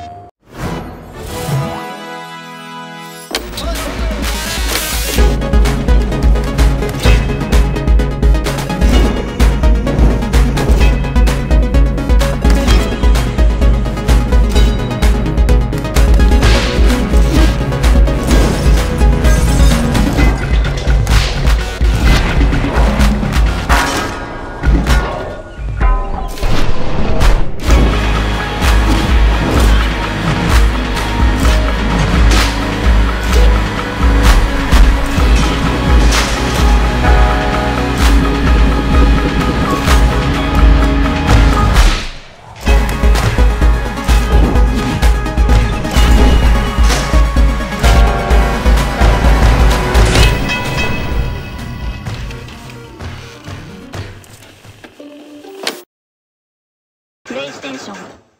Shut プレイステーション。